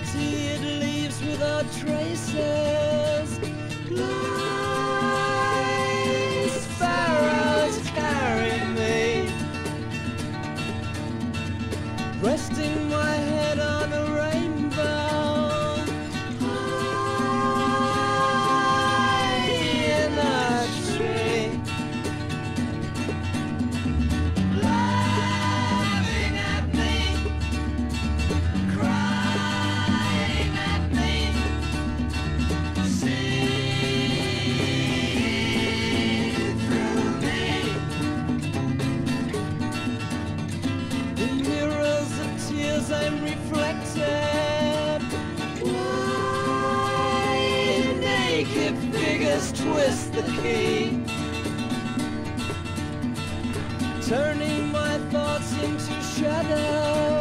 city it leaves without traces. Blind sparrows carry me, resting my head on figures twist the key? turning my thoughts into shadow.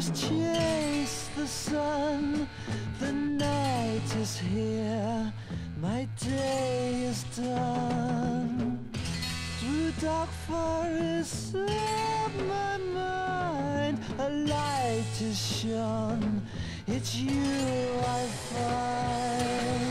Shadows chase the sun, the night is here, my day is done. Through dark forests of my mind, a light is shone. It's you I find.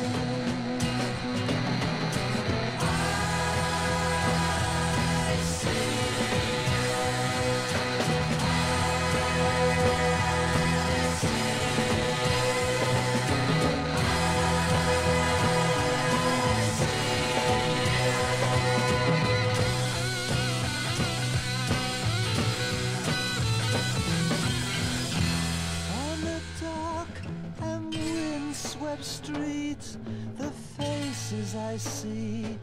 The faces I see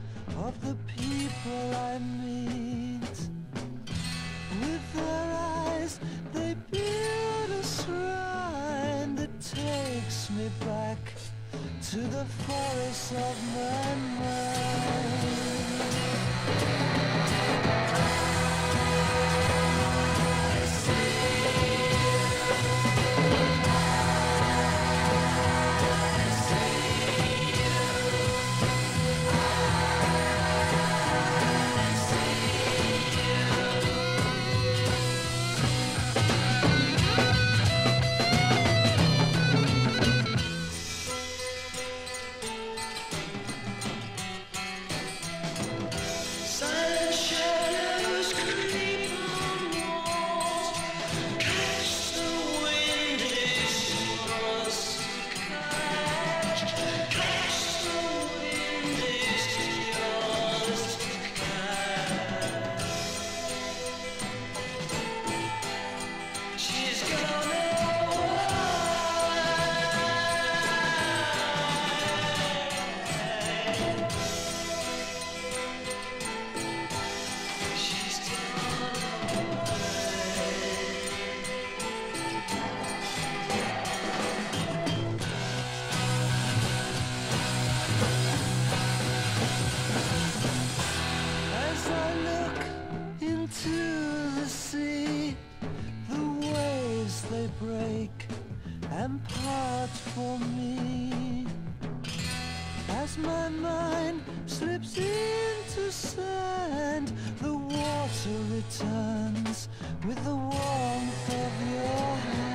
of the people I meet. With their eyes, they build a shrine that takes me back to the forest of they break and part for me. As my mind slips into sand The water returns with the warmth of your hand